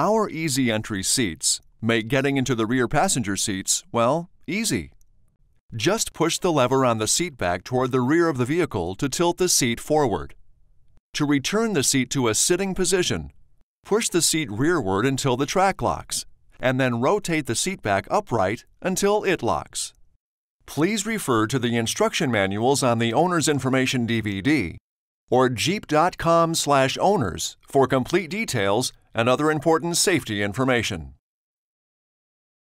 Our easy entry seats make getting into the rear passenger seats, well, easy. Just push the lever on the seat back toward the rear of the vehicle to tilt the seat forward. To return the seat to a sitting position, push the seat rearward until the track locks, and then rotate the seat back upright until it locks. Please refer to the instruction manuals on the Owner's Information DVD or jeep.com/owners for complete details and other important safety information.